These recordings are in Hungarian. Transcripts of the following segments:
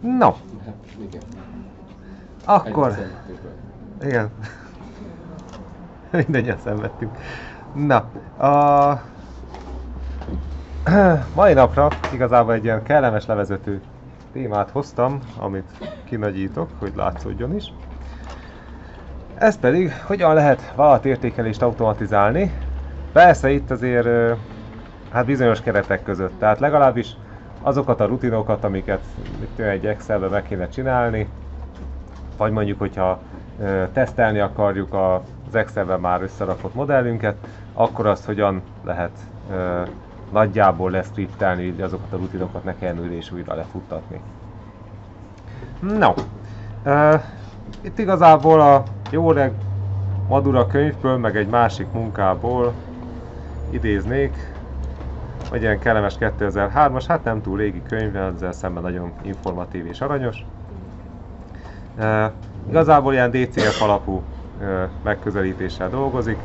No, igen. akkor... Igen. Mindennyian szenvedtünk. Na, a... mai napra igazából egy ilyen kellemes levezető témát hoztam, amit kinagyítok, hogy látszódjon is. Ez pedig, hogyan lehet vállalatértékelést automatizálni. Persze itt azért hát bizonyos keretek között, tehát legalábbis azokat a rutinokat, amiket egy Excelbe meg kéne csinálni, vagy mondjuk, hogyha tesztelni akarjuk az Excelben már összerakott modellünket, akkor azt hogyan lehet nagyjából leszkriptelni, hogy azokat a rutinokat ne kelljen újra és újra lefuttatni. No, itt igazából a jó reg Madura könyvből, meg egy másik munkából idéznék, vagy ilyen kellemes 2003-as, hát nem túl régi könyv, ezzel szemben nagyon informatív és aranyos. Uh, igazából ilyen DCF alapú megközelítéssel dolgozik.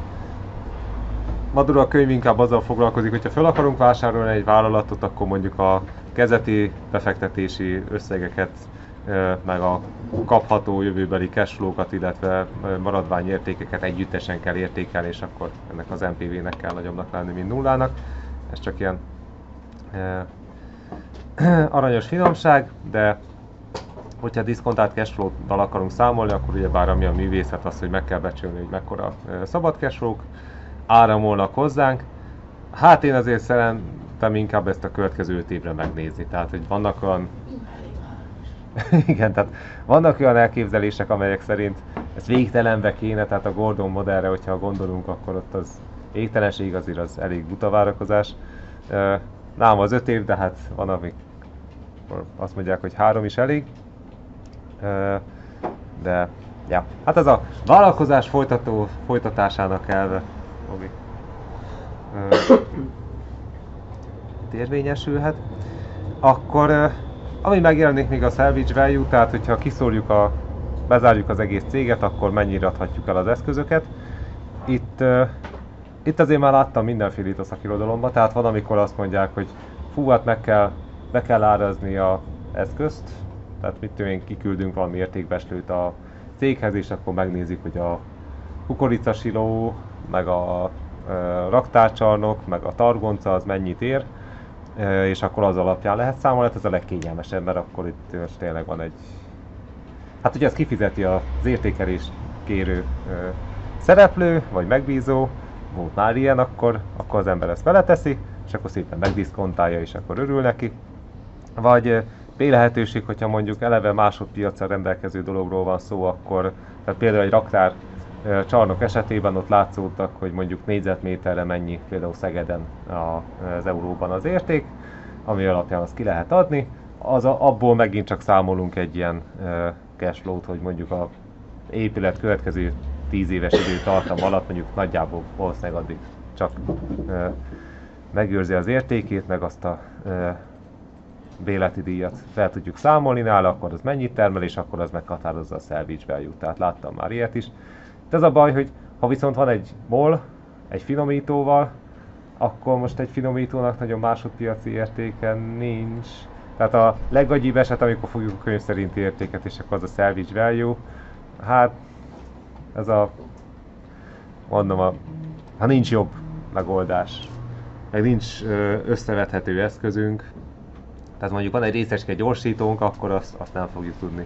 Madura a könyv inkább azzal foglalkozik, hogyha fel akarunk vásárolni egy vállalatot, akkor mondjuk a kezeti befektetési összegeket, meg a kapható jövőbeli cashflow-kat, illetve maradványértékeket együttesen kell értékelni, és akkor ennek az NPV-nek kell nagyobbnak lenni, mint nullának. Ez csak ilyen uh, aranyos finomság, de hogyha diszkontált cashflow-dal akarunk számolni, akkor ugye bár ami a művészet az, hogy meg kell becsülni, hogy mekkora szabad cashflow áramolnak hozzánk. Hát én azért szeretem inkább ezt a következő 5 évre megnézni. Tehát, hogy vannak olyan igen, tehát vannak olyan elképzelések, amelyek szerint ez végtelenbe kéne, tehát a Gordon modellre, hogyha gondolunk, akkor ott az végtelenség azért az elég buta várakozás. Nálam az öt év, de hát van, amik azt mondják, hogy három is elég. De, ja, hát ez a vállalkozás folytató, folytatásának elve, itt érvényesülhet. Akkor, ami megjelenik még a salvage value, tehát hogyha kiszórjuk a, bezárjuk az egész céget, akkor mennyire adhatjuk el az eszközöket. Itt, itt azért már láttam mindenféle itt a szakirodalomban, tehát van, amikor azt mondják, hogy fú, hát meg kell, be kell árazni a eszközt, tehát mit én, kiküldünk valami értékbeslőt a céghez, és akkor megnézik, hogy a kukoricasiló, meg a ö, raktárcsarnok, meg a targonca az mennyit ér, ö, és akkor az alapján lehet számolni, hát ez a legkényelmesebb, mert akkor itt tényleg van egy... Hát ugye ez kifizeti az értékelést kérő ö, szereplő, vagy megbízó, volt már ilyen, akkor, akkor az ember ezt beleteszi, és akkor szépen megdiszkontálja, és akkor örül neki. Vagy B lehetőség, hogyha mondjuk eleve másodpiacra rendelkező dologról van szó, akkor tehát például egy raktár csarnok esetében ott látszódtak, hogy mondjuk négyzetméterre mennyi például Szegeden az euróban az érték, ami alapján azt ki lehet adni. Az abból megint csak számolunk egy ilyen cashflow-t, hogy mondjuk a épület következő 10 éves időtartam alatt mondjuk nagyjából valószínűleg addig csak ö, megőrzi az értékét, meg azt a ö, béleti díjat fel tudjuk számolni nála, akkor az mennyit termel, és akkor az meghatározza a salvage value Tehát láttam már ilyet is. De ez a baj, hogy ha viszont van egy mol, egy finomítóval, akkor most egy finomítónak nagyon másodpiaci értéke nincs. Tehát a legagyibb eset, amikor fogjuk a könyv szerinti értéket, és akkor az a salvage value, hát ez a, mondom, a, ha nincs jobb megoldás, meg nincs összevethető eszközünk, tehát mondjuk van egy részecske gyorsítónk, akkor azt, azt nem fogjuk tudni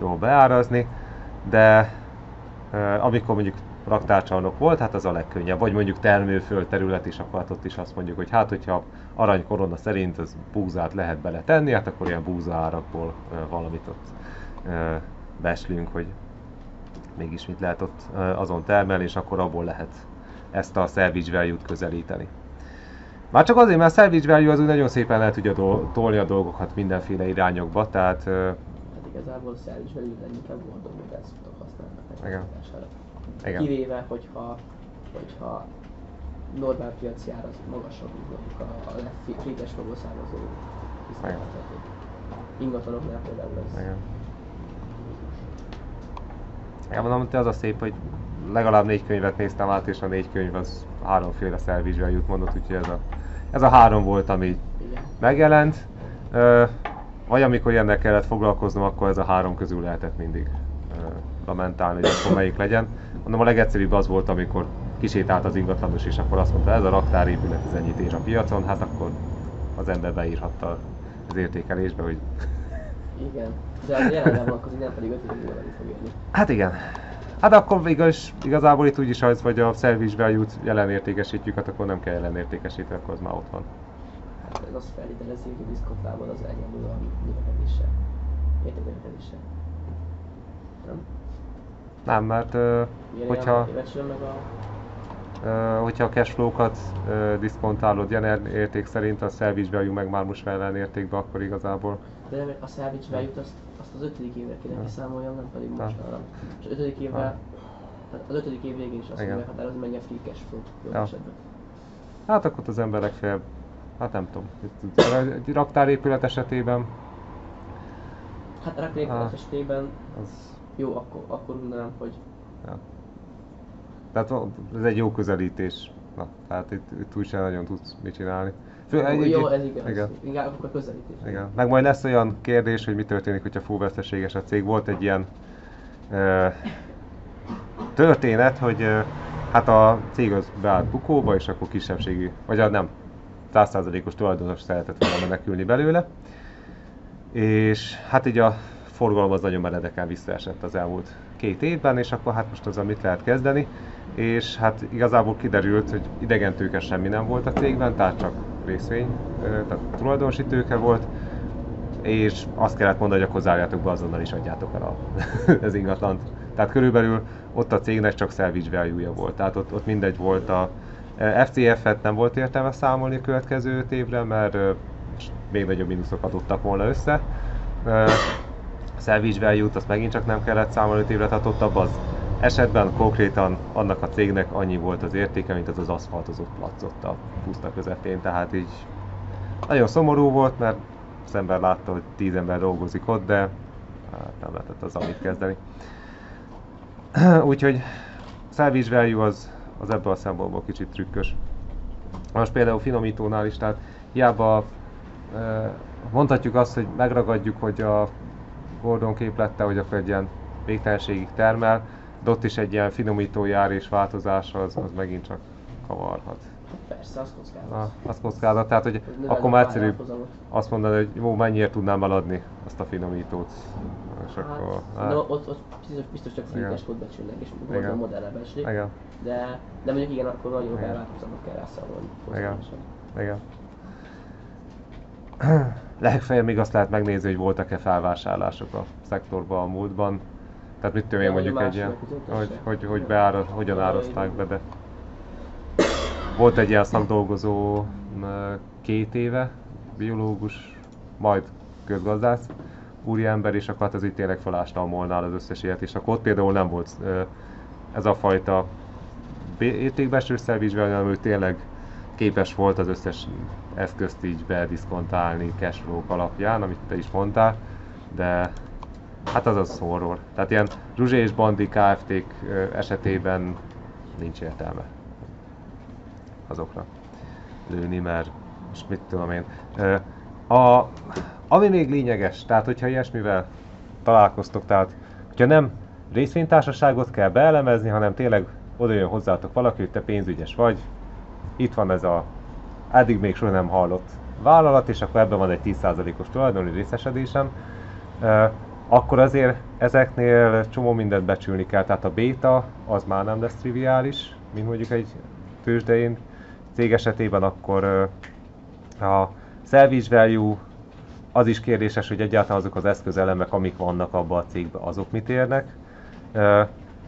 jól beárazni, de amikor mondjuk raktárcsarnok volt, hát az a legkönnyebb. Vagy mondjuk termőföld terület is, akkor hát ott is azt mondjuk, hogy hát hogyha arany korona szerint az búzát lehet beletenni, hát akkor ilyen búza árakból uh, valamit ott beslünk, hogy mégis mit lehet ott azon termelni, és akkor abból lehet ezt a salvage value-t közelíteni. Már csak azért, mert a salvage value az úgy nagyon szépen lehet ugye tolni a dolgokat mindenféle irányokba, tehát Hát igazából a szervis velük leginkább gondol, hogy ezt szoktak használni a Igen. igen. Kivéve, hogyha, hogyha normál piaci ár az magasabb, mint a, legfrites fogó származó. Ingatlanoknál például ez. igen. Igen, mondom, hogy az a szép, hogy legalább négy könyvet néztem át, és a négy könyv az háromféle salvage value-t mondott, úgyhogy ez a, ez a három volt, ami Igen. megjelent. Ö, vagy amikor ilyennel kellett foglalkoznom, akkor ez a három közül lehetett mindig ö, lamentálni, hogy akkor melyik legyen. Mondom, a legegyszerűbb az volt, amikor kisétált az ingatlanos, és akkor azt mondta, ez a raktárépület, ez ennyit ér a piacon, hát akkor az ember beírhatta az értékelésbe, hogy Igen. De az jelenleg vonatkozik, nem pedig 5 évvel fog érni. Hát igen. Hát akkor igaz, igazából itt úgyis az, hogy a service value-t jelen értékesítjük, hát akkor nem kell jelen értékesíteni, akkor az már ott van. Hát ez azt feltételezi, hogy a diszkontában az egyenlő a növekedéssel. Értéknövekedéssel. Nem? Nem, mert ö, hogyha, meg a... ö, hogyha a cashflow-kat diszkontálod jelen érték szerint, a service value meg már most jelen értékbe, akkor igazából De a salvage value-t azt, azt az ötödik évre kéne Ja. kiszámoljam, nem pedig most Ja. már nem. És az ötödik évvel, tehát az ötödik év végén is azt fogja meghatározni, mennyi a free cash flow Ja. esetben. Hát akkor az ember legfeljebb, hát nem tudom, egy raktárépület esetében Hát a repülés Ah. esetében az, jó, akkor, akkor mondanám, hogy ja. Tehát ez egy jó közelítés. Na, tehát itt, itt úgy sem nagyon tudsz mit csinálni. Fő, jó, egy- jó, egy- ez igaz. Igen. Inkább akkor közelítés. Igen. Meg majd lesz olyan kérdés, hogy mi történik, hogyha full veszteséges a cég. Volt egy ilyen ö, történet, hogy ö, hát a cég az beállt bukóba, és akkor kisebbségi, vagy a nem, 100%-os tulajdonos szeretett volna menekülni belőle. És hát így a forgalom az nagyon meredeken visszaesett az elmúlt két évben, és akkor hát most azzal mit lehet kezdeni. És hát igazából kiderült, hogy idegen tőke semmi nem volt a cégben, tehát csak részvény, tehát tulajdonosi tőke volt, és azt kellett mondani, hogy akkor zárjátok be azonnal is adjátok el a, az ingatlant. Tehát körülbelül ott a cégnek csak salvage value volt, tehát ott, ott mindegy volt a FCF-et nem volt értelme számolni a következő évre, mert még nagyobb mínuszokat adottak volna össze. Salvage value-t azt megint csak nem kellett számolni öt évre, tehát ott abban az esetben konkrétan annak a cégnek annyi volt az értéke, mint az az aszfaltozott plac a puszta közepén, tehát így nagyon szomorú volt, mert az ember látta, hogy tíz ember dolgozik ott, de hát nem lehetett az amit kezdeni. Úgyhogy salvage value az, az ebből a szempontból kicsit trükkös. Most például finomítónál is, tehát hiába mondhatjuk azt, hogy megragadjuk, hogy a Gordon képlette, hogy akkor egy ilyen végtelenségig termel, de ott is egy ilyen finomító jár és változás az, az megint csak kavarhat. Persze, az kockázat. Na, az kockázat, tehát hogy Hogy akkor már egyszerűbb azt mondani, hogy jó, mennyiért tudnám eladni azt a finomítót. És akkor, Hát, no, ott, ott biztos, biztos csak flow-t becsülnek, és Igen. Modellre becslik. igen, De, de mondjuk igen, akkor nagyon Igen. belváltozónak kell rászámolni. Igen. igen. Legfeljebb még azt lehet megnézni, hogy voltak-e felvásárlások a szektorban a múltban. Tehát mit tudom én mondjuk egy ilyen, hogy, hogy, hogy beára, hogyan árazták be, de volt egy ilyen szakdolgozó két éve, biológus, majd közgazdász, úriember, és akkor hát az így tényleg felásta a molnál az összes ilyet, és akkor ott például nem volt ez a fajta értékbeeső szervizsvel, hanem ő tényleg képes volt az összes eszközt így bediszkontálni cashflow alapján, amit te is mondtál, de hát az az horror. Tehát ilyen Zsuzsé és Bandi Kft-k ö, esetében nincs értelme azokra lőni, mert most mit tudom én. A, ami még lényeges, tehát hogyha ilyesmivel találkoztok, tehát hogyha nem részvénytársaságot kell beelemezni, hanem tényleg oda jön hozzátok valaki, hogy te pénzügyes vagy, itt van ez a eddig még soha nem hallott vállalat, és akkor ebben van egy 10%-os tulajdoni részesedésem, akkor azért ezeknél csomó mindent becsülni kell, tehát a béta az már nem lesz triviális, mint mondjuk egy tőzsdein cég esetében, akkor a salvage value az is kérdéses, hogy egyáltalán azok az eszközelemek, amik vannak abban a cégben, azok mit érnek.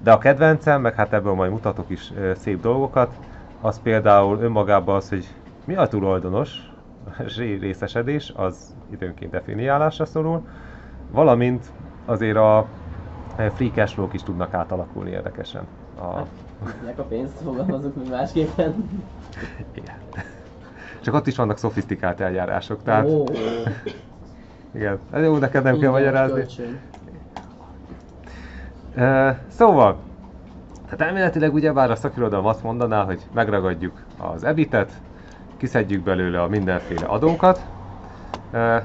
De a kedvencem, meg hát ebből majd mutatok is szép dolgokat, az például önmagában az, hogy mi a tulajdonos, részesedés, az időnként definiálásra szorul, valamint azért a eh, free cash flow is tudnak átalakulni érdekesen. A, Hát, a pénzt, fogalmazunk mi másképpen. igen. Csak ott is vannak szofisztikált eljárások, tehát Ó, igen. Ez jó, neked nem kell magyarázni. Uh, szóval, hát elméletileg ugyebár a szakirodalom azt mondaná, hogy megragadjuk az ebitet, kiszedjük belőle a mindenféle adókat. Uh,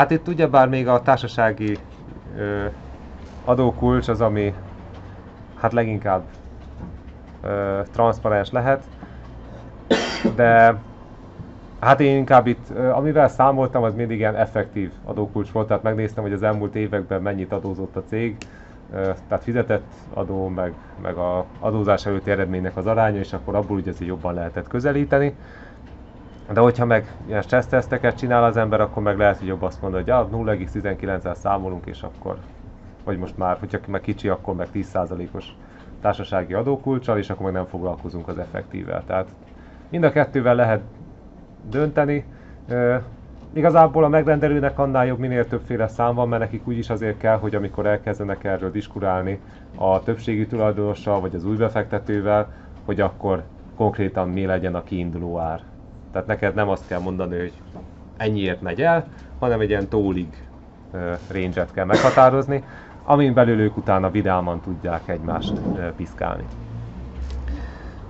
Hát itt ugyebár még a társasági ö, adókulcs az, ami hát leginkább ö, transzparens lehet, de hát én inkább itt, ö, amivel számoltam, az mindig ilyen effektív adókulcs volt, tehát megnéztem, hogy az elmúlt években mennyit adózott a cég, ö, tehát fizetett adó, meg, meg a adózás előtti eredménynek az aránya, és akkor abból ugye jobban lehetett közelíteni. De hogyha meg ilyen stresszteszteket csinál az ember, akkor meg lehet, hogy jobb azt mondani, hogy ah, 0,19-el számolunk, és akkor, vagy most már, hogyha meg kicsi, akkor meg 10%-os társasági adókulcsal, és akkor meg nem foglalkozunk az effektível. Tehát mind a kettővel lehet dönteni. E, igazából a megrendelőnek annál jobb, minél többféle szám van, mert nekik úgyis azért kell, hogy amikor elkezdenek erről diskurálni a többségi tulajdonossal, vagy az új befektetővel, hogy akkor konkrétan mi legyen a kiinduló ár. Tehát neked nem azt kell mondani, hogy ennyiért megy el, hanem egy ilyen tólig range kell meghatározni, amin belül ők utána vidáman tudják egymást piszkálni.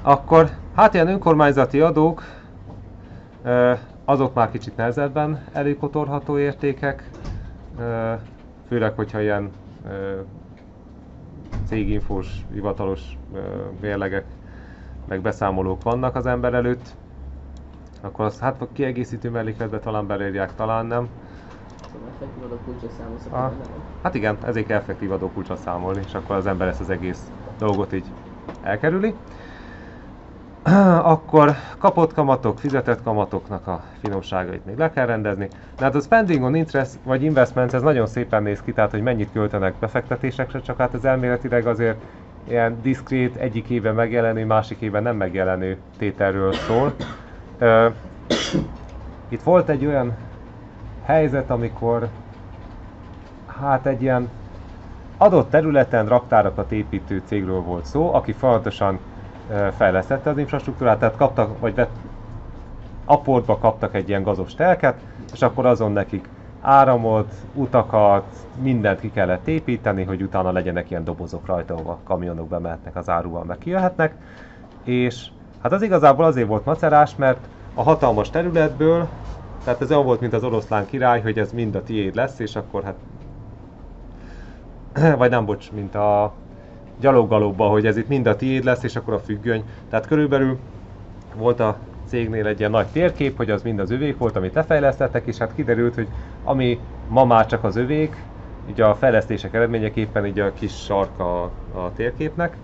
Akkor, hát ilyen önkormányzati adók, azok már kicsit nehezebben előkotorható értékek, főleg, hogyha ilyen céginfós, hivatalos mérlegek, meg beszámolók vannak az ember előtt, akkor azt hát a kiegészítő mellékletbe talán belérják, talán nem. Szóval adókulcsra számolsz, Ah. Hát igen, ezért kell effektív adókulcsot számolni, és akkor az ember ezt az egész dolgot így elkerüli. Akkor kapott kamatok, fizetett kamatoknak a finomságait még le kell rendezni. De hát a spending on interest vagy investments ez nagyon szépen néz ki, tehát hogy mennyit költenek befektetésekre, csak hát ez elméletileg azért ilyen diszkrét, egyik éven megjelenő, másik éven nem megjelenő tételről szól. Itt volt egy olyan helyzet, amikor hát egy ilyen adott területen raktárakat építő cégről volt szó, aki folyamatosan fejlesztette az infrastruktúrát, tehát kaptak, vagy vett, apportba kaptak egy ilyen gazos telket, és akkor azon nekik áramot, utakat, mindent ki kellett építeni, hogy utána legyenek ilyen dobozok rajta, ahova kamionok bemehetnek az áruval, meg kijöhetnek. És hát az igazából azért volt macerás, mert a hatalmas területből, tehát ez olyan volt, mint az oroszlán király, hogy ez mind a tiéd lesz, és akkor hát vagy nem, bocs, mint a gyaloggalóba, hogy ez itt mind a tiéd lesz, és akkor a függöny. Tehát körülbelül volt a cégnél egy ilyen nagy térkép, hogy az mind az övék volt, amit lefejlesztettek, és hát kiderült, hogy ami ma már csak az övék, így a fejlesztések eredményeképpen így a kis sarka a térképnek,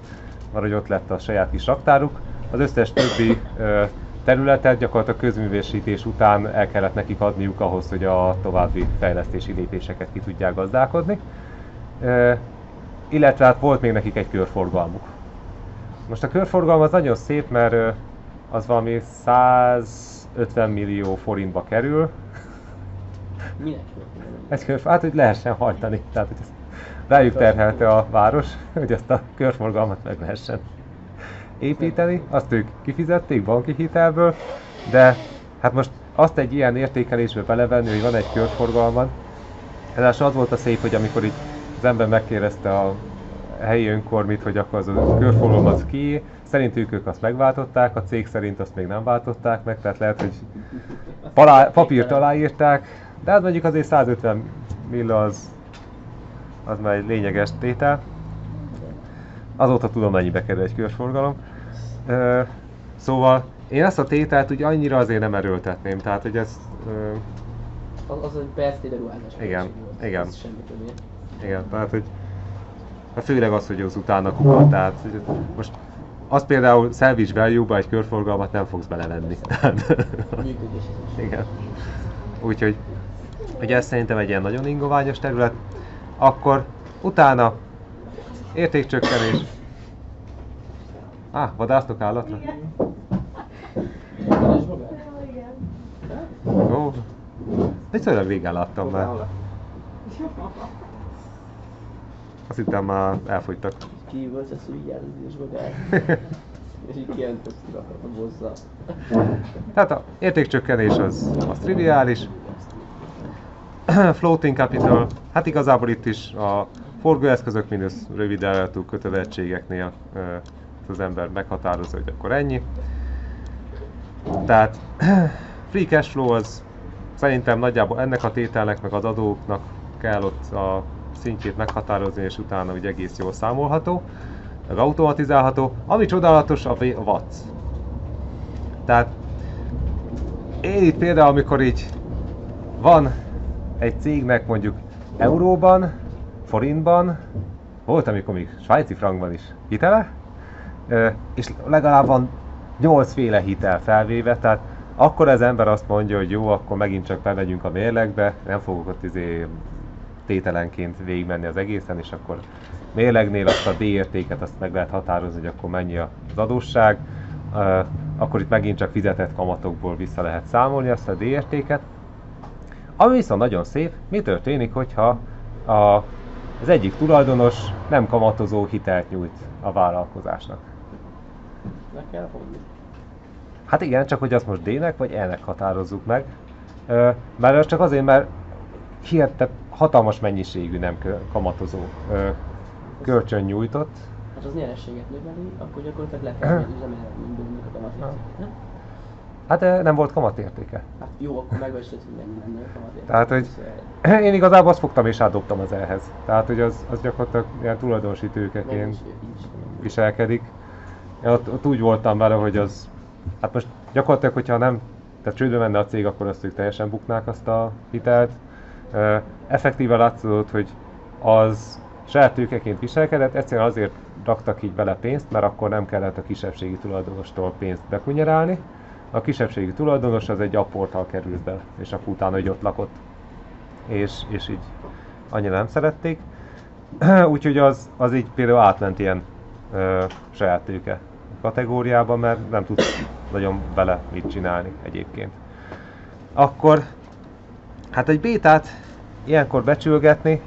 mert hogy ott lett a saját kis raktáruk. Az összes többi területet gyakorlatilag közművésítés után el kellett nekik adniuk ahhoz, hogy a további fejlesztési lépéseket ki tudják gazdálkodni. Illetve hát volt még nekik egy körforgalmuk. Most a körforgalom az nagyon szép, mert az valami 150 millió forintba kerül. Minek? Egy kör, hát hogy lehessen hajtani, tehát hogy ezt rájuk terhelte a város, hogy ezt a körforgalmat meg lehessen építeni. Azt ők kifizették banki hitelből, de hát most azt egy ilyen értékelésbe belevenni, hogy van egy körforgalman, Ráadásul az volt a szép, hogy amikor így az ember megkérdezte a helyi önkormit, hogy akkor az a körforgalom az ki, szerintük ők azt megváltották, a cég szerint azt még nem váltották meg, tehát lehet, hogy palá, papírt aláírták, de hát mondjuk azért 150 milla az, az már egy lényeges tétel. Azóta tudom, mennyibe kerül egy körforgalom. Szóval én ezt a tételt úgy annyira azért nem erőltetném, tehát hogy ez... Az, az egy perc ruházás. Igen, volt. igen. Ez semmi többé. Igen, tehát hogy hát főleg az, hogy az utána kukat, tehát hogy most az például salvage value-ba egy körforgalmat nem fogsz belevenni. Igen. Úgyhogy hogy ez szerintem egy ilyen nagyon ingoványos terület. Akkor utána értékcsökkenés. Ah, vadásztok állatra? Magát? Jó. Viszonylag régen láttam már. Azt hittem már elfogytak. Kívül úgy jár az ügyes magát. És így kijelentett a bozzal. Tehát a értékcsökkenés az, az triviális. Floating capital, hát igazából itt is a forgóeszközök mínusz rövid ellátó kötelezettségeknél ö, az ember meghatározza, hogy akkor ennyi. Tehát free cash flow az szerintem nagyjából ennek a tételnek, meg az adóknak kell ott a szintjét meghatározni, és utána úgy egész jól számolható, meg automatizálható. Ami csodálatos, a Watts. Tehát én itt például, amikor így van egy cégnek mondjuk euróban, forintban, volt, amikor még svájci frankban is hitele, és legalább van 8 féle hitel felvéve, tehát akkor az ember azt mondja, hogy jó, akkor megint csak bemegyünk a mérlegbe, nem fogok ott izé tételenként végigmenni az egészen, és akkor mérlegnél azt a D értéket azt meg lehet határozni, hogy akkor mennyi az adósság, akkor itt megint csak fizetett kamatokból vissza lehet számolni azt a D értéket. Ami viszont nagyon szép, mi történik, hogyha a, az egyik tulajdonos nem kamatozó hitelt nyújt a vállalkozásnak. Meg kell vonni. Hát igen, csak hogy azt most D-nek vagy E-nek határozzuk meg. Mert ez csak azért, mert hihetet hatalmas mennyiségű nem kamatozó kölcsön nyújtott. Hát az nyerességet növeli, akkor gyakorlatilag le kell üzemeltetményből ennek a kamatérték. Nem? Hát ö, nem volt kamatértéke. Hát jó, akkor megvesed, hogy mennyi lenne a kamatérték. Tehát, hogy én igazából azt fogtam és átdobtam az ehhez. Tehát, hogy az, az gyakorlatilag ilyen tulajdonosi tőkeként viselkedik. Én ott, ott úgy voltam vele, hogy az, hát most gyakorlatilag, hogyha nem, tehát csődbe menne a cég, akkor azt ők teljesen buknák azt a hitelt. Effektíve látszódott, hogy az saját tőkeként viselkedett, egyszerűen azért raktak így bele pénzt, mert akkor nem kellett a kisebbségi tulajdonostól pénzt bekunyerálni. A kisebbségi tulajdonos az egy apporttal került be, és akkor utána hogy ott lakott. És, és így annyira nem szerették. Úgyhogy az, az így például átment ilyen ö, saját tőke kategóriába, mert nem tudsz nagyon vele mit csinálni egyébként. Akkor, hát egy bétát ilyenkor becsülgetni,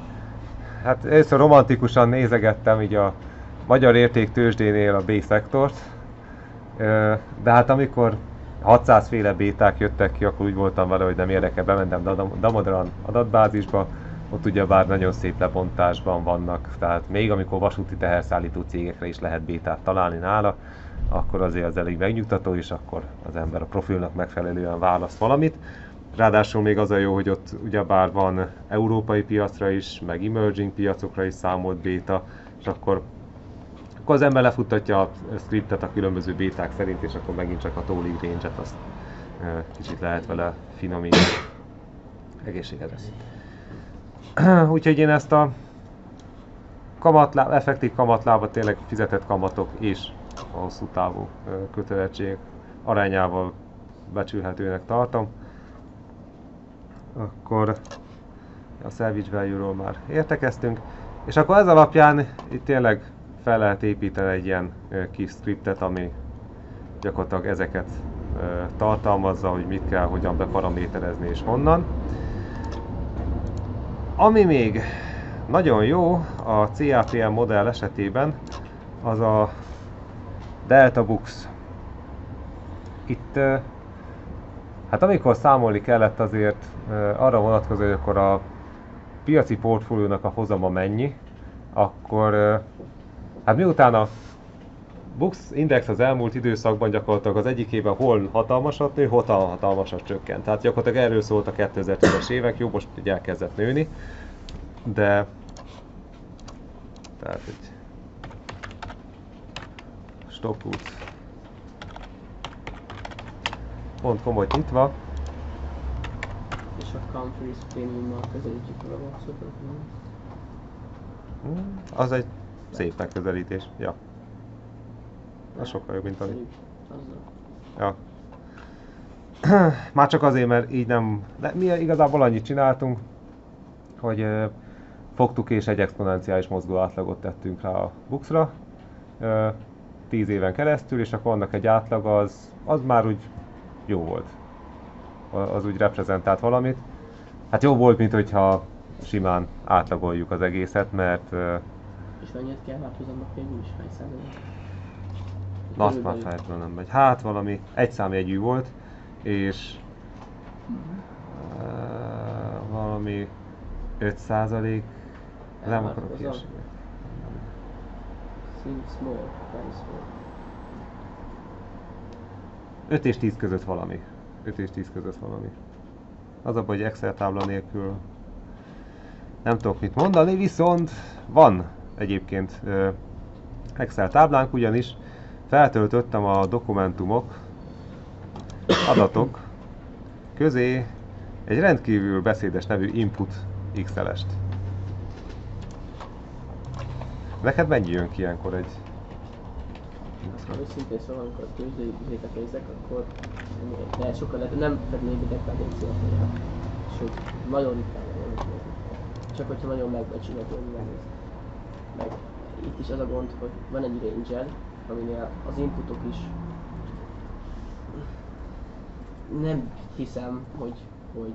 hát először romantikusan nézegettem így a magyar értéktősdénél a B-szektort, de hát amikor 600 féle béták jöttek ki, akkor úgy voltam vele, hogy nem érdekel, bementem Dam- Damodaran adatbázisba, ott ugyebár nagyon szép lebontásban vannak, tehát még amikor vasúti teherszállító cégekre is lehet bétát találni nála, akkor azért az elég megnyugtató, és akkor az ember a profilnak megfelelően választ valamit. Ráadásul még az a jó, hogy ott ugyebár van európai piacra is, meg emerging piacokra is számolt béta, és akkor akkor az ember lefuttatja a scriptet a különböző béták szerint, és akkor megint csak a tolling range-et azt kicsit lehet vele finomítani. Egészségedre. Úgyhogy én ezt a kamatláb, effektív kamatlábat tényleg fizetett kamatok és a hosszú távú ö, kötelezettségek arányával becsülhetőnek tartom. Akkor a salvage value-ról már értekeztünk. És akkor ez alapján itt tényleg fel lehet építeni egy ilyen kis scriptet, ami gyakorlatilag ezeket tartalmazza, hogy mit kell, hogyan beparaméterezni és honnan. Ami még nagyon jó a CAPM modell esetében, az a Delta Books. Itt Hát amikor számolni kellett azért arra vonatkozó, hogy akkor a piaci portfóliónak a hozama mennyi, akkor hát miután a Bux Index az elmúlt időszakban gyakorlatilag az egyik évben hol hatalmasat nő, hol hatalmasat csökkent. Tehát gyakorlatilag erről szólt a 2010-es évek, jó, most ugye elkezdett nőni, de tehát egy stopút pont komoly nyitva, És a Countries Premium-mal közelítjük a nem? Mm, Az egy szép megközelítés. Ja. Az sokkal jobb, mint ami. Ja. Már csak azért, mert így nem... De mi igazából annyit csináltunk, hogy ö, fogtuk és egy exponenciális mozgó átlagot tettünk rá a buxra. Ö, 10 éven keresztül, és akkor annak egy átlag az, az már úgy jó volt. Az úgy reprezentált valamit. Hát jó volt, mint hogyha simán átlagoljuk az egészet, mert És mennyit kell változomnak végül is? Hány százalék? Azt már feltétlenül nem megy. Hát valami egy számjegyű volt, és uh, valami 5 százalék, nem akarok hülyeséget. Seems small, very small. 5 és 10 között valami. 5 és 10 között valami. Az a baj, hogy Excel tábla nélkül nem tudok mit mondani, viszont van egyébként Excel táblánk, ugyanis feltöltöttem a dokumentumok, adatok közé egy rendkívül beszédes nevű input XL-est. Neked mennyi jön ki ilyenkor egy... Őszintén szóval, amikor a tőzsdei nézek, akkor de sokkal lehet, nem fednék dependenciát néha. Sőt, nagyon ritkán. Csak hogyha nagyon megbecsülhető, hogy. Meg itt is az a gond, hogy van egy range aminél az inputok is nem hiszem, hogy, hogy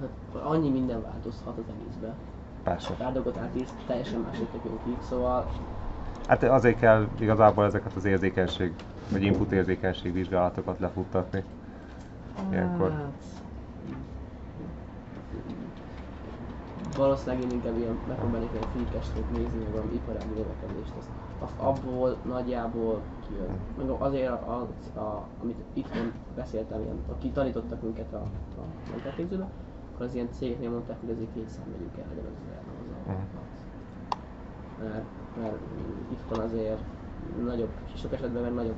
hát annyi minden változhat az egészben. Persze. Pár dolgot átírsz, teljesen másik jön ki, szóval Hát azért kell igazából ezeket az érzékenység, vagy input érzékenység vizsgálatokat lefuttatni. Ilyenkor. Hát, valószínűleg én inkább ilyen megpróbálnék egy frikestet nézni, meg valami iparági növekedést. Azt, azt abból nagyjából kijön. Meg azért, a, a, amit itthon beszéltem, ilyen, aki tanítottak minket a, a mentálképzőbe, akkor az ilyen cégeknél mondták, hogy azért kétszer megyünk el, legyen az az, az, az, mert, mert itthon azért nagyobb, sok esetben mert nagyobb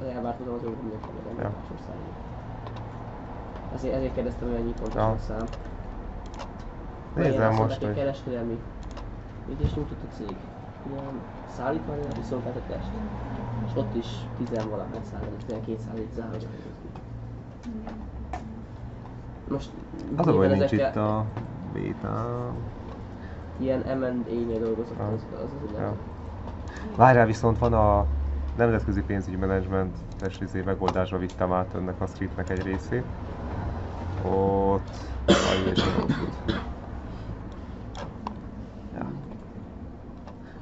az elvártozom az jobb, mint a más országban. Ezért, ezért kérdeztem, hogy mennyi pontos Ja. szám. Nézzem most, hogy... kereskedelmi, mit is nyújtott a cég? Ilyen szállítmány, viszolgáltatást. És ott is 10 valahány százalék, 12 százalék zárója. Most Az a baj, nincs itt a beta. Ilyen M&A-nél dolgozott Ah. az, az, az Ja. Várjál, viszont van a nemzetközi pénzügyi menedzsment izé megoldásba vittem át ennek a streetnek egy részét. Ott... Ajj, és ott. Ja.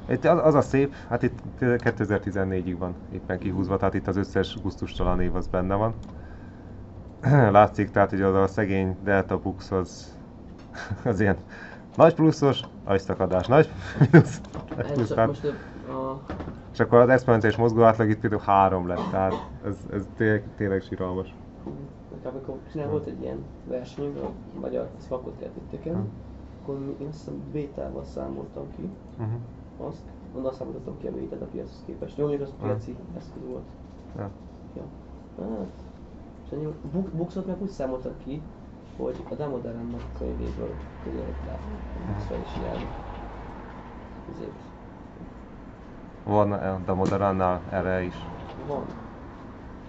Itt az, az a szép, hát itt 2014-ig van éppen kihúzva, tehát itt az összes gusztustalan év az benne van. Látszik, tehát hogy az a szegény Delta Bux az, az ilyen nagy pluszos, agyszakadás, nagy mínusz, nagy plusz, tehát- a, és akkor az exponenciális mozgó átlag itt például három lett, tehát ez, ez tényleg, tényleg síralmas. nekem amikor csinál volt egy ilyen versenyünk, a magyar szakot keltettek el, akkor én azt hiszem bétával számoltam ki, Uh-huh. Azt, onnan számoltam ki a bétát a piachoz képest. Jó, mondjuk az Hm. piaci eszköz volt. Ja. Ja. Hát, és ennyi. Buk, buxot meg úgy számoltam ki, hogy a Damodarannak könyvéből közölt le. Bux fel is jár. Ezért Van a Damodarannál erre is. van.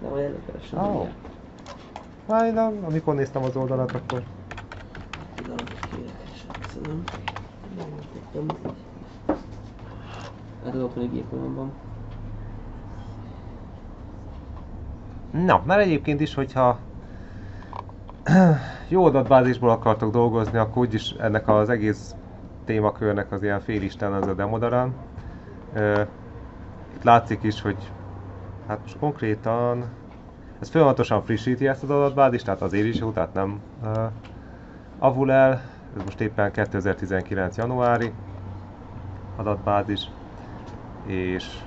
De majd előkeresem. Hát, de amikor néztem az oldalat, akkor Pillanat, kérek, köszönöm. Megmutattam. Hát az otthoni gépomban. Na, mert egyébként is, hogyha jó adatbázisból akartok dolgozni, akkor úgyis ennek az egész témakörnek az ilyen félisten az a Demodaran. Itt látszik is, hogy hát most konkrétan ez folyamatosan frissíti ezt az adatbázist, tehát azért is jó, tehát nem uh, avul el. Ez most éppen 2019. januári adatbázis, és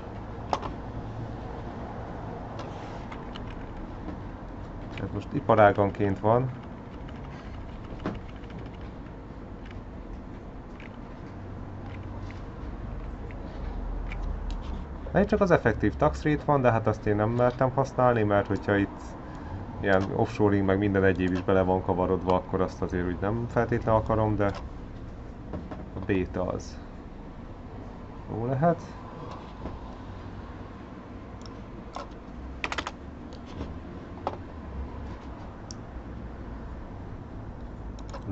ez most iparáganként van. Na itt csak az effektív tax rate van, de hát azt én nem mertem használni, mert hogyha itt ilyen offshoring meg minden egyéb is bele van kavarodva, akkor azt azért úgy nem feltétlenül akarom, de a beta az jó lehet.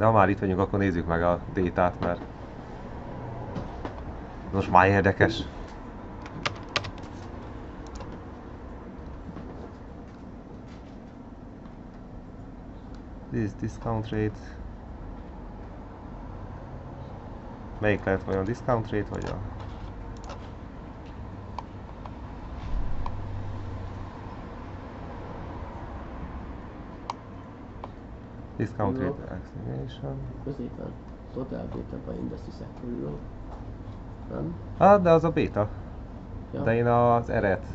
De ha már itt vagyunk, akkor nézzük meg a détát, mert most már érdekes. This discount rate. Melyik lehet vajon discount rate, vagy a... Discount rate estimation. Középen. Total Data by Industry Sector. Nem? Ah, de az a beta. Ja. De én az eret.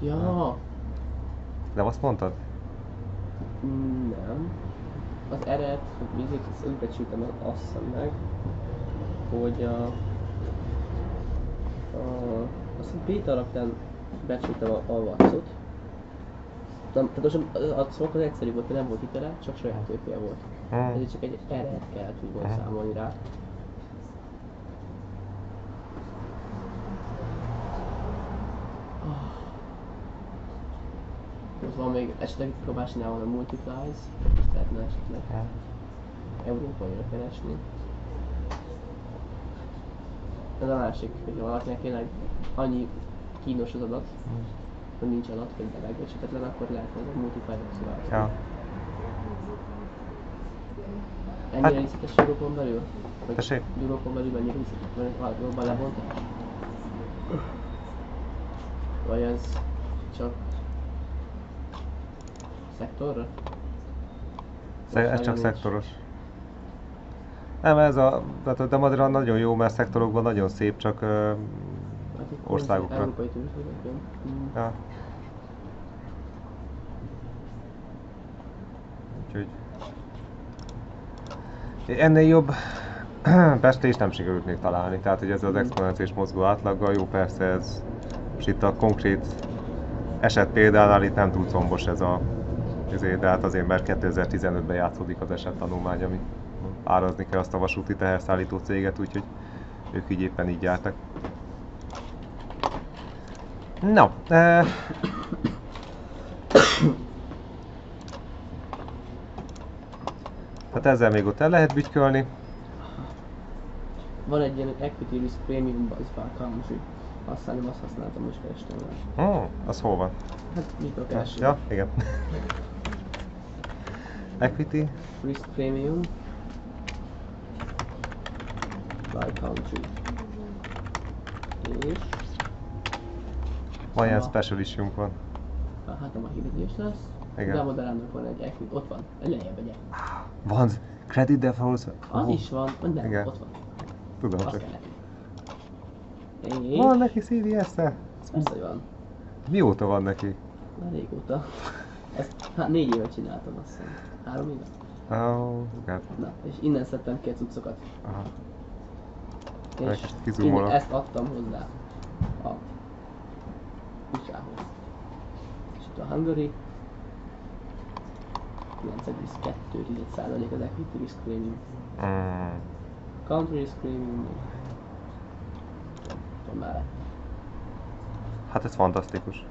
Ja. Nem azt mondtad? Nem. az eret, hogy vizet, ezt becsültem azt hiszem meg, hogy a, a azt hiszem beta alapján becsültem a, a. Nem, tehát most a, a szok az egyszerű volt, nem volt hitele, csak saját tőkéje volt. Hmm. Ezért csak egy eret kellett úgy Mhm. számolni rá. Ott van még esetleg próbálsz csinálni a multiplies, lehetne esetleg Hmm. európaira keresni. Ez a másik, hogy valakinek tényleg annyi kínos az adat, hogy nincs adat, hogy megbecsítetlen, akkor a multiplier szóval. Ja. Ennyire Hát- részletes Európon belül? Vagy Tessék? Európon belül mennyire részletes? Valami jobban lebontás? Vagy ez csak szektorra? Sze- Ez csak nincs. szektoros. Nem, ez a, tehát a Demadra nagyon jó, mert szektorokban nagyon szép, csak országokra. Európai. Ja. Úgyhogy... Ennél jobb bestést nem sikerült még találni, tehát hogy ez az exponenciális mozgó átlaggal jó, persze ez most itt a konkrét eset példánál itt nem túl combos ez a ezért, de hát azért mert 2015-ben játszódik az eset tanulmány, ami árazni kell azt a vasúti teherszállító céget, úgyhogy ők így éppen így jártak. No, eh, tehát ezzel még ott el lehet bütykölni. Van egy ilyen Equity Risk Premium Buzzbar Country. Aztán nem azt használtam, most rá. Hmm, az hol van? Hát mikor keresem? Ja, igen. Equity? Risk Premium by Country. És Van ilyen special issue van. hát a hirdetés lesz. Igen. De a modellámnak van egy Equity, ott van, lejjebb egy Van credit default. Az Ó, is van, nem, Igen. ott van. Tudom, Azt kell neki. És Van neki CDS-e? persze, hogy van. Mióta van neki? Már régóta. Ezt hát négy éve csináltam azt hiszem. Három éve? Oh, God. Na, és innen szedtem a cuccokat. Aha. És ezt adtam hozzá a kutyához. És itt a Hungary 9,2 százalék az equity risk premium. Mm. Country risk premium van mellett. Hát ez fantasztikus.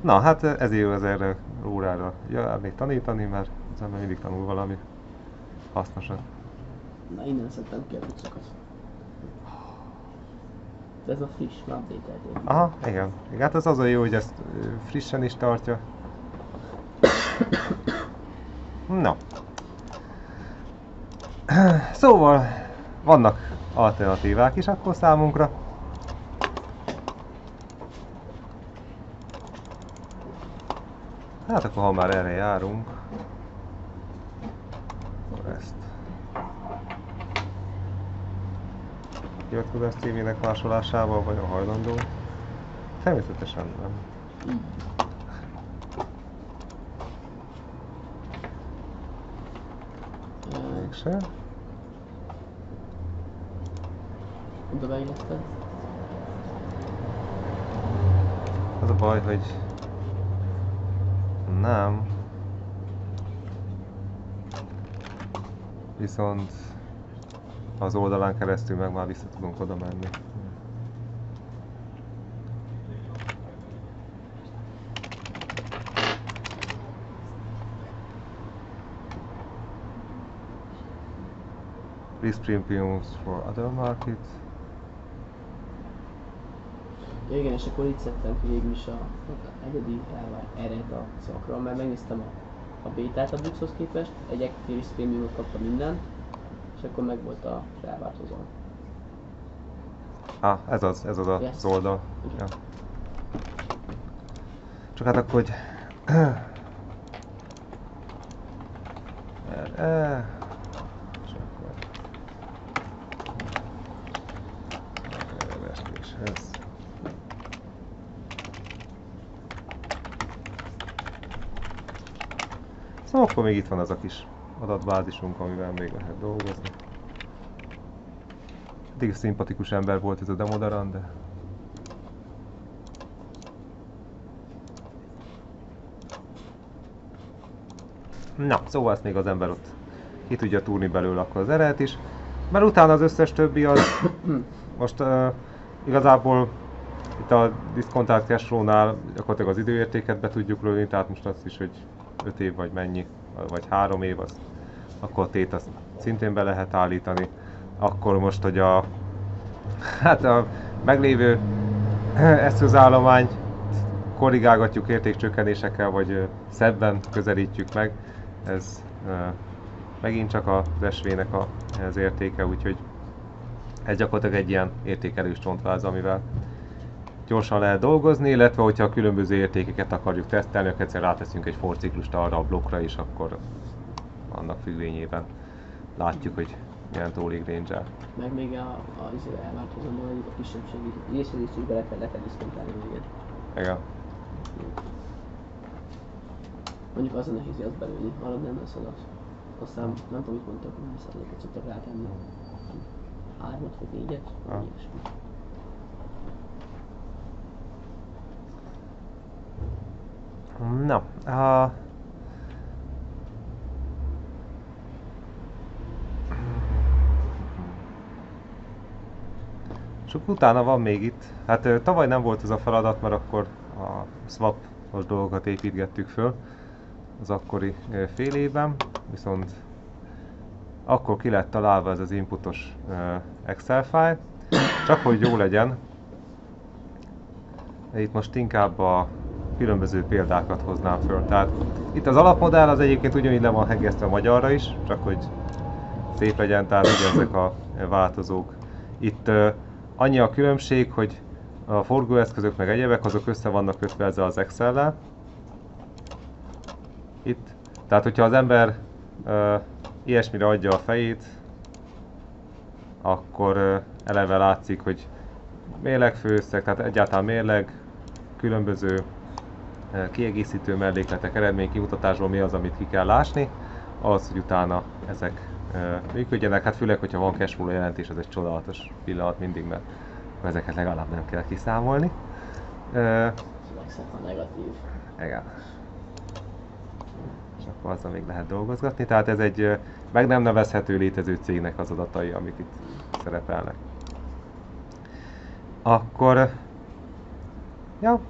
Na, hát ezért jó ez erre órára még tanítani, mert az ember mindig tanul valami hasznosat. Na innen szedtem ki a cuccokat. De ez a friss, már update Aha, igen. igen. Hát az az a jó, hogy ezt frissen is tartja. No. Szóval, vannak alternatívák is akkor számunkra. Hát akkor ha már erre járunk, akkor ezt hivatkozás címének másolásával vagy a hajlandó? Természetesen nem. Mégse. Oda beilletted. Az a baj, hogy nem. Viszont az oldalán keresztül meg már vissza tudunk oda menni. Risk premiums for other markets. Ja, igen, és akkor itt szedtem ki végül is a a egyedi eret a szakra, mert megnéztem a, a bétát a Buxhoz képest, egy equity risk premiumot kapta minden, és akkor meg volt a elváltozó. Ah, ez az, ez az a- Yes. az oldal. Ja. Csak hát akkor, hogy... Eh, És akkor... Elvestéshez. Szóval akkor még itt van az a kis adatbázisunk, amivel még lehet dolgozni. Eddig szimpatikus ember volt ez a Demodaran, de Na, szóval ezt még az ember ott ki tudja túrni belőle akkor az eret is. Mert utána az összes többi az most uh, igazából itt a diskontált cashflow-nál gyakorlatilag az időértéket be tudjuk lőni, tehát most azt is, hogy 5 év vagy mennyi, vagy 3 év, az, akkor a tét azt szintén be lehet állítani. Akkor most, hogy a, hát a meglévő eszközállomány korrigálgatjuk értékcsökkenésekkel, vagy szebben közelítjük meg, ez megint csak az a, az értéke, úgyhogy ez gyakorlatilag egy ilyen értékelős csontváz, amivel gyorsan lehet dolgozni, illetve hogyha a különböző értékeket akarjuk tesztelni, akkor egyszer ráteszünk egy forciklust arra a blokkra is, akkor annak függvényében látjuk, hogy milyen tolling range. Meg még a, a, a elváltozóban a kisebbségi részedést is bele kell, le kell diszkontálni igen. Igen. Mondjuk az a nehéz azt belőni, arra nem lesz adat. Aztán nem tudom, mit mondtak, hogy százalékot szoktak rátenni. Hármat vagy négyet, Ah. vagy ilyesmi. Na, a... Sok utána van még itt. Hát tavaly nem volt ez a feladat, mert akkor a swap-os dolgokat építgettük föl az akkori fél évben, viszont akkor ki lett találva ez az inputos Excel file. Csak hogy jó legyen, itt most inkább a különböző példákat hoznám föl. Tehát itt az alapmodell az egyébként ugyanígy le van hegesztve magyarra is, csak hogy szép legyen, tehát ezek a változók. Itt annyi a különbség, hogy a forgóeszközök meg egyebek, azok össze vannak kötve ezzel az Excel-lel. Itt. Tehát, hogyha az ember uh, ilyesmire adja a fejét, akkor uh, eleve látszik, hogy mérlegfőösszeg, tehát egyáltalán mérleg, különböző eh, kiegészítő mellékletek eredménykimutatásból mi az, amit ki kell lásni, az, hogy utána ezek működjenek. Hát főleg, hogyha van cashflow jelentés, az egy csodálatos pillanat mindig, mert ezeket legalább nem kell kiszámolni. A negatív. igen. És akkor azzal még lehet dolgozgatni. Tehát ez egy meg nem nevezhető létező cégnek az adatai, amik itt szerepelnek. Akkor... Ja.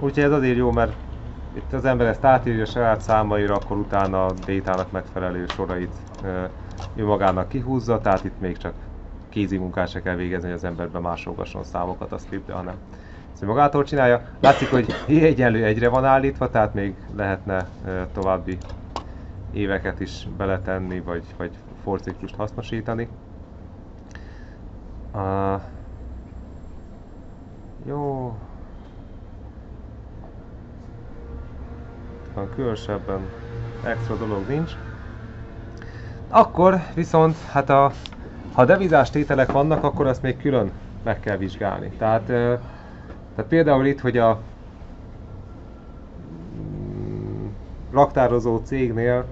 Úgyhogy ez azért jó, mert itt az ember ezt átírja saját számaira, akkor utána a détának megfelelő sorait ő magának kihúzza, tehát itt még csak kézi munkát se kell végezni, hogy az ember bemásolgasson számokat a scriptbe, hanem ezt magától csinálja. Látszik, hogy egyenlő egyre van állítva, tehát még lehetne további éveket is beletenni, vagy, vagy forciklust hasznosítani. Uh, jó. Van különösebben extra dolog nincs. Akkor viszont, hát a, ha devizás tételek vannak, akkor azt még külön meg kell vizsgálni. Tehát, tehát például itt, hogy a mm, raktározó cégnél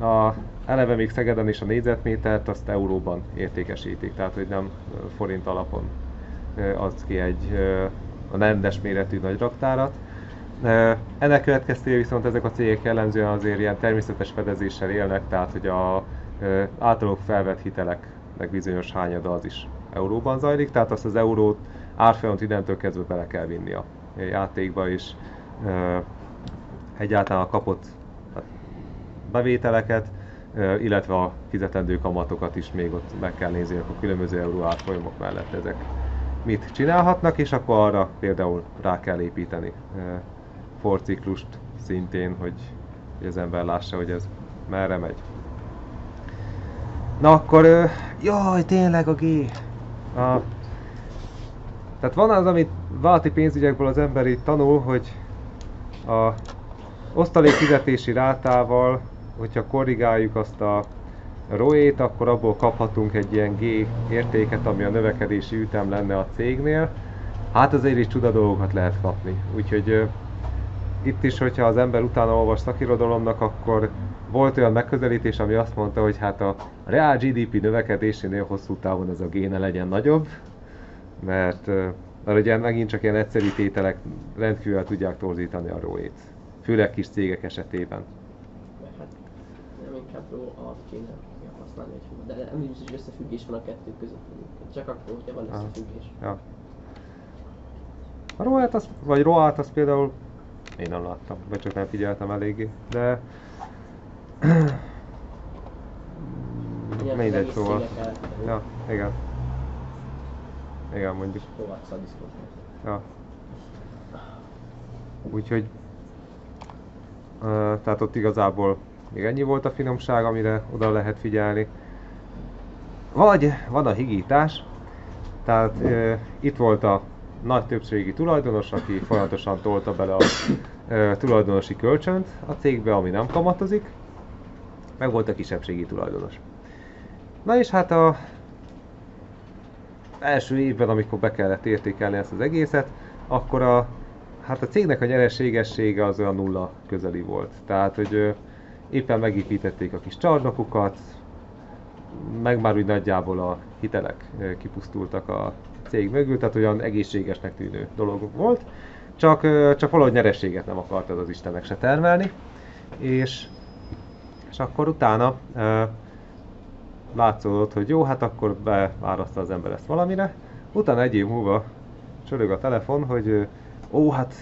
a, eleve még Szegeden is a négyzetmétert azt euróban értékesítik, tehát hogy nem forint alapon adsz ki egy a rendes méretű nagy raktárat. Ennek következtében viszont ezek a cégek jellemzően azért ilyen természetes fedezéssel élnek, tehát hogy a általuk felvett hiteleknek bizonyos hányada az is euróban zajlik, tehát azt az eurót árfolyamot innentől kezdve bele kell vinni a játékba, és egyáltalán a kapott hát, bevételeket, illetve a fizetendő kamatokat is még ott meg kell nézni, akkor különböző euró árfolyamok mellett ezek mit csinálhatnak, és akkor arra például rá kell építeni forciklust szintén, hogy, az ember lássa, hogy ez merre megy. Na akkor, jaj, tényleg a G! A, tehát van az, amit válti pénzügyekből az ember itt tanul, hogy a osztalék fizetési rátával, hogyha korrigáljuk azt a ROE-t, akkor abból kaphatunk egy ilyen G értéket, ami a növekedési ütem lenne a cégnél. Hát azért is csuda dolgokat lehet kapni. Úgyhogy itt is, hogyha az ember utána olvas szakirodalomnak, akkor volt olyan megközelítés, ami azt mondta, hogy hát a reál GDP növekedésénél hosszú távon ez a géne legyen nagyobb, mert, mert ugye megint csak ilyen egyszerű tételek rendkívül tudják torzítani a róét, főleg kis cégek esetében. Hát nem inkább alt kéne használni, de nem is összefüggés van a kettő között. Csak akkor, hogyha van összefüggés. Ja. A Roát, az, vagy Roát, az például én nem láttam, vagy csak nem figyeltem eléggé, de... Ilyen Mindegy, szóval. Ja, igen. Igen, mondjuk. Hova szadiszkot. Ja. Úgyhogy... Uh, tehát ott igazából még ennyi volt a finomság, amire oda lehet figyelni. Vagy van a higítás, tehát uh, itt volt a nagy többségi tulajdonos, aki folyamatosan tolta bele a uh, tulajdonosi kölcsönt a cégbe, ami nem kamatozik, meg volt a kisebbségi tulajdonos. Na és hát a első évben, amikor be kellett értékelni ezt az egészet, akkor a, hát a cégnek a nyereségessége az olyan nulla közeli volt. Tehát, hogy ö, éppen megépítették a kis csarnokukat, meg már úgy nagyjából a hitelek ö, kipusztultak a cég mögül, tehát olyan egészségesnek tűnő dolog volt. Csak, csak valahogy nyerességet nem akartad az Istenek se termelni. És, és akkor utána ö, látszódott, hogy jó, hát akkor beválaszta az ember ezt valamire. Utána egy év múlva csörög a telefon, hogy ó, hát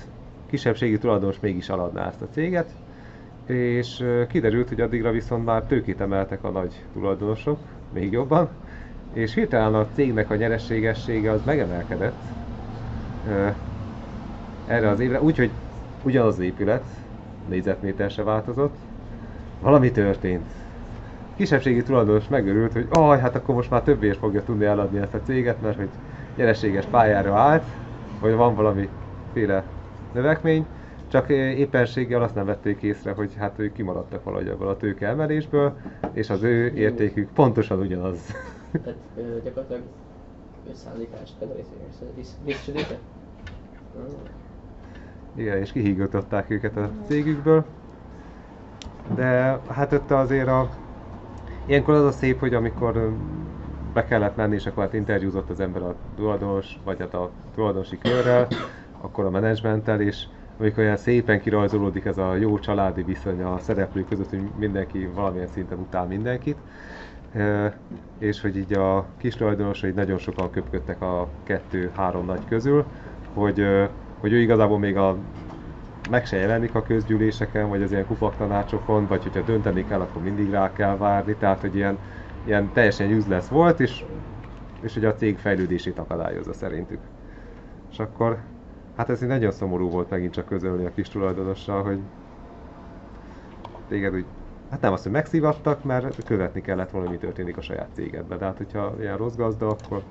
kisebbségi tulajdonos mégis aladná ezt a céget, és kiderült, hogy addigra viszont már tőkét emeltek a nagy tulajdonosok, még jobban, és hirtelen a cégnek a nyereségessége az megemelkedett erre az évre, úgyhogy ugyanaz az épület, négyzetméter se változott, valami történt. Kisebbségi tulajdonos megörült, hogy aj, hát akkor most már többé is fogja tudni eladni ezt a céget, mert hogy nyereséges pályára állt, vagy van valami féle növekmény, csak éppenséggel azt nem vették észre, hogy hát ők kimaradtak valahogy ebből a tőke emelésből, és az ő értékük pontosan ugyanaz. Tehát ö, gyakorlatilag 5%-ás részesülése? Igen, és kihígotották őket a cégükből. De hát ott azért a... Ilyenkor az a szép, hogy amikor be kellett menni, és akkor hát interjúzott az ember a tulajdonos, vagy hát a tulajdonosi körrel, akkor a menedzsmenttel, és amikor olyan szépen kirajzolódik ez a jó családi viszony a szereplők között, hogy mindenki valamilyen szinten utál mindenkit, és hogy így a kis tulajdonosai nagyon sokan köpködtek a kettő-három nagy közül, hogy, hogy ő igazából még a meg se jelenik a közgyűléseken, vagy az ilyen kupaktanácsokon, vagy hogyha dönteni kell, akkor mindig rá kell várni, tehát hogy ilyen, ilyen teljesen useless volt, és, és hogy a cég fejlődését akadályozza szerintük. És akkor, hát ez így nagyon szomorú volt megint csak közölni a kis tulajdonossal, hogy téged úgy, hát nem azt, hogy megszívattak, mert követni kellett volna, mi történik a saját cégedben. De hát, hogyha ilyen rossz gazda, akkor,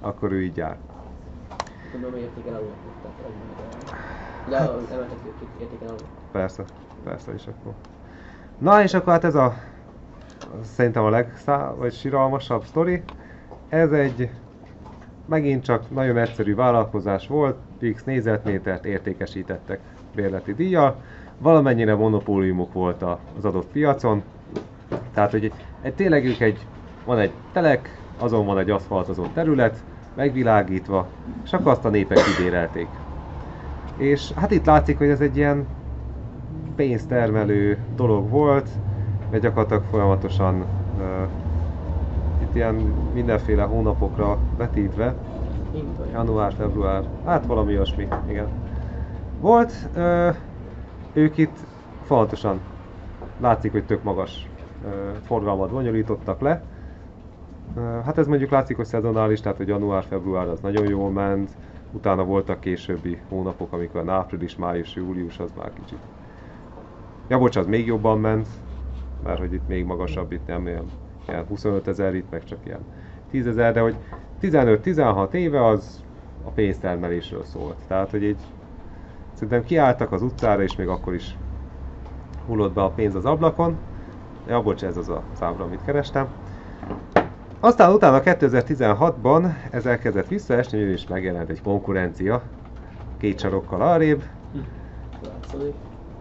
akkor ő így jár. Tudom, értéken alul. De emeltek értéken alul. Persze, persze is akkor. Na és akkor hát ez a szerintem a legszá, vagy siralmasabb sztori. Ez egy megint csak nagyon egyszerű vállalkozás volt, x négyzetmétert értékesítettek bérleti díjjal, valamennyire monopóliumuk volt az adott piacon, tehát hogy egy, tényleg ők egy, van egy telek, azon van egy aszfaltozott terület, megvilágítva, és akkor azt a népek kibérelték. És hát itt látszik, hogy ez egy ilyen pénztermelő dolog volt, mert gyakorlatilag folyamatosan uh, itt ilyen mindenféle hónapokra vetítve, január, február, hát valami olyasmi, igen. Volt, ö, ők itt fontosan látszik, hogy tök magas forgalmat bonyolítottak le. Hát ez mondjuk látszik, hogy szezonális, tehát hogy január, február az nagyon jól ment, utána voltak későbbi hónapok, amikor április, május, július az már kicsit. Ja, bocs, az még jobban ment, mert hogy itt még magasabb, itt nem ilyen, ilyen 25 ezer, itt meg csak ilyen 10 ezer, de hogy 15-16 éve az a pénztermelésről szólt. Tehát, hogy így szerintem kiálltak az utcára, és még akkor is hullott be a pénz az ablakon. Ja, bocs, ez az a számra, amit kerestem. Aztán utána 2016-ban ez elkezdett visszaesni, és megjelent egy konkurencia két sarokkal arrébb.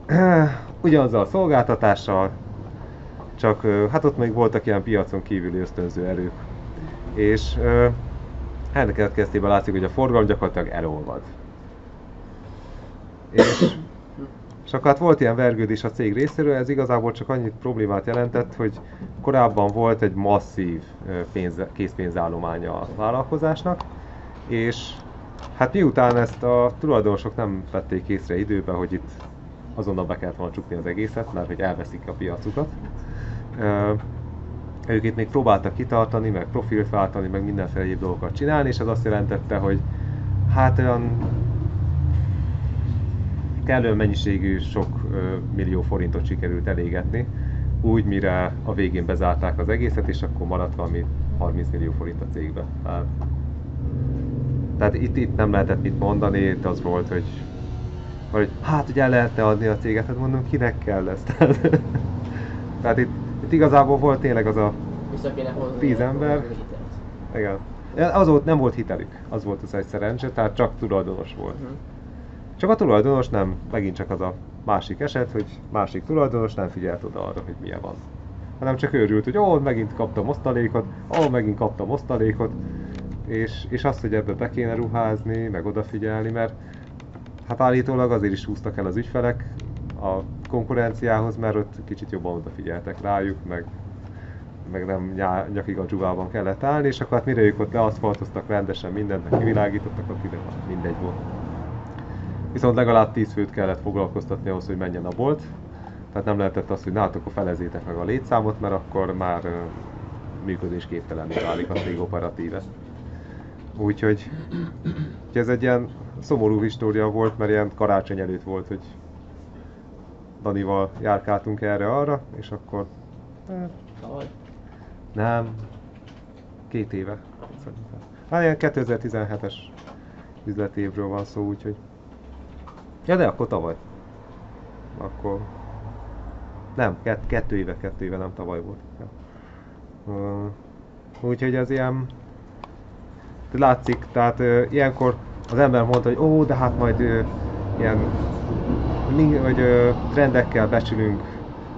Ugyanazzal a szolgáltatással, csak hát ott még voltak ilyen piacon kívüli ösztönző erők. És ennek következtében látszik, hogy a forgalom gyakorlatilag elolvad. És csak volt ilyen vergődés a cég részéről, ez igazából csak annyit problémát jelentett, hogy korábban volt egy masszív pénz, készpénzállománya a vállalkozásnak, és hát miután ezt a tulajdonosok nem vették észre időben, hogy itt azonnal be kellett volna csukni az egészet, mert hogy elveszik a piacukat. Ők itt még próbáltak kitartani, meg profilt váltani, meg mindenféle egyéb dolgokat csinálni, és ez azt jelentette, hogy hát olyan kellő mennyiségű sok millió forintot sikerült elégetni, úgy mire a végén bezárták az egészet, és akkor maradt valami 30 millió forint a cégbe. Tehát, tehát itt, itt nem lehetett mit mondani, itt az volt, hogy, hogy hát ugye el lehetne adni a céget, hát mondom, kinek kell ez. Tehát, tehát itt, itt igazából volt tényleg az a Vissza kéne hozni Tíz a- ember. a hitelt. igen. Az volt, nem volt hitelük, az volt az egy szerencse, tehát csak tulajdonos volt. Mhm. Csak a tulajdonos nem, megint csak az a másik eset, hogy másik tulajdonos nem figyelt oda arra, hogy milyen van. Hanem csak őrült, hogy ó, megint kaptam osztalékot, ó, megint kaptam osztalékot, és, és azt, hogy ebbe be kéne ruházni, meg odafigyelni, mert hát állítólag azért is húztak el az ügyfelek a konkurenciához, mert ott kicsit jobban odafigyeltek rájuk, meg, meg nem nyakig a dzsugában kellett állni, és akkor hát mire ők ott leaszfaltoztak rendesen mindent, meg kivilágítottak, ott ide mindegy volt. Viszont legalább 10 főt kellett foglalkoztatni ahhoz, hogy menjen a bolt. Tehát nem lehetett az, hogy nátok akkor felezétek meg a létszámot, mert akkor már működésképtelenné válik a cég operatíve. Úgyhogy ez egy ilyen szomorú história volt, mert ilyen karácsony előtt volt, hogy Danival járkáltunk erre-arra, és akkor nem, két éve. Hát ilyen 2017-es üzleti évről van szó, úgyhogy... Ja, de akkor tavaly. Akkor... Nem, kett, kettő éve, kettő éve, nem tavaly volt. Ja. Uh, úgyhogy ez ilyen... Látszik, tehát uh, ilyenkor az ember mondta, hogy ó, de hát majd uh, ilyen hogy uh, trendekkel becsülünk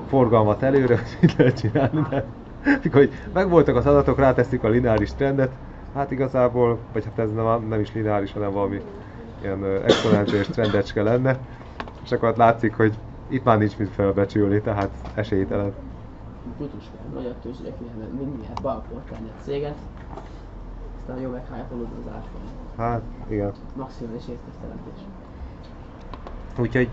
forgalmat előre, hogy mit lehet csinálni, de hogy megvoltak az adatok, ráteszik a lineáris trendet, hát igazából, vagy hát ez nem, nem is lineáris, hanem valami ilyen uh, exponenciális trendecske lenne, és akkor hát látszik, hogy itt már nincs mit felbecsülni, tehát esélytelen. Butus kell, magyar tőzsdék mindjárt be akar tenni a céget, aztán jó meghájapolódni az árfolyam. Hát, igen. Maximális értékteremtés. Úgyhogy,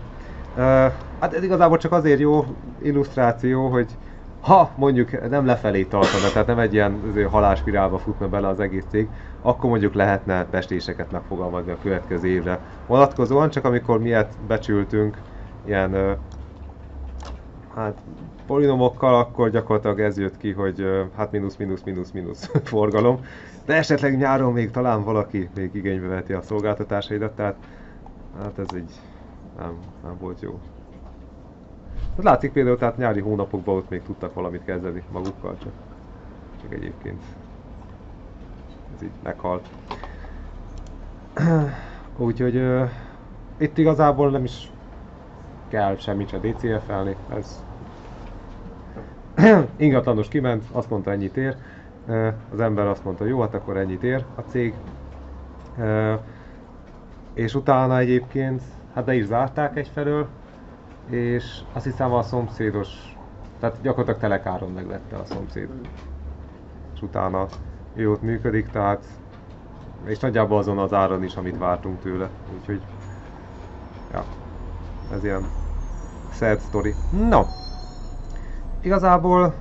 uh, hát ez igazából csak azért jó illusztráció, hogy ha mondjuk nem lefelé tartana, tehát nem egy ilyen azért halálspirálba futna bele az egész cég, akkor mondjuk lehetne bestéseket megfogalmazni a következő évre vonatkozóan, csak amikor miért becsültünk ilyen hát polinomokkal, akkor gyakorlatilag ez jött ki, hogy hát mínusz, mínusz, mínusz, mínusz forgalom. De esetleg nyáron még talán valaki még igénybe veheti a szolgáltatásaidat, tehát hát ez így nem, nem volt jó. Hát látszik például, tehát nyári hónapokban ott még tudtak valamit kezdeni magukkal, csak, csak egyébként így meghalt. Úgyhogy uh, itt igazából nem is kell semmit se DCF-elni, ez ingatlanos kiment, azt mondta ennyit ér, Uh, az ember azt mondta, jó, hát akkor ennyit ér a cég. Uh, és utána egyébként, hát be is zárták egyfelől, és azt hiszem a szomszédos, tehát gyakorlatilag telekáron megvette a szomszéd. És utána ott működik, tehát és nagyjából azon az áron is, amit vártunk tőle. Úgyhogy, ja, ez ilyen sad story. No, igazából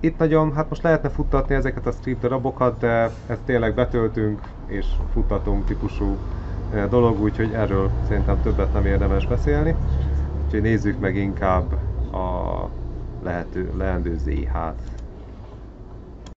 itt nagyon, hát most lehetne futtatni ezeket a strip darabokat, de ezt tényleg betöltünk és futtatunk típusú eh, dolog, úgyhogy erről szerintem többet nem érdemes beszélni. Úgyhogy nézzük meg inkább a lehető, leendő ZH-t.